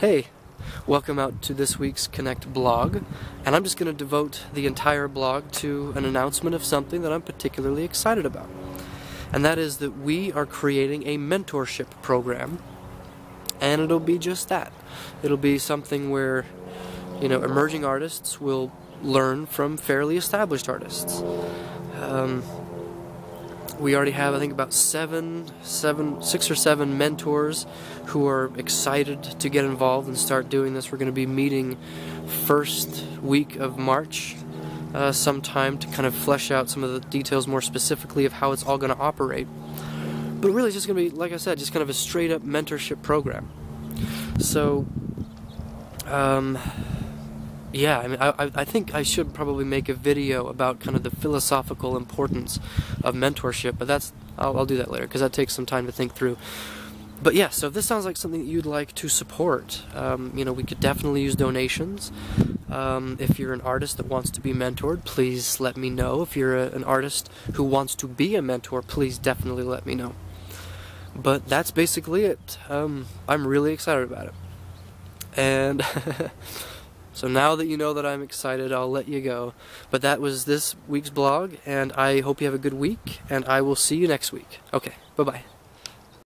Hey, welcome out to this week's Connect blog, and I'm just going to devote the entire blog to an announcement of something that I'm particularly excited about. And that is that we are creating a mentorship program, and it'll be just that. It'll be something where, you know, emerging artists will learn from fairly established artists. Um, we already have, I think, about seven, seven, six or seven mentors who are excited to get involved and start doing this. We're going to be meeting first week of March uh, sometime to kind of flesh out some of the details more specifically of how it's all going to operate. But really, it's just going to be, like I said, just kind of a straight up mentorship program. So, um, yeah, I mean, I, I think I should probably make a video about kind of the philosophical importance of mentorship, but that's I'll, I'll do that later because that takes some time to think through. But yeah, so if this sounds like something that you'd like to support, um, you know, we could definitely use donations. Um, if you're an artist that wants to be mentored, please let me know. If you're a, an artist who wants to be a mentor, please definitely let me know. But that's basically it. Um, I'm really excited about it. And So now that you know that I'm excited, I'll let you go. But that was this week's blog, and I hope you have a good week, and I will see you next week. Okay, bye-bye.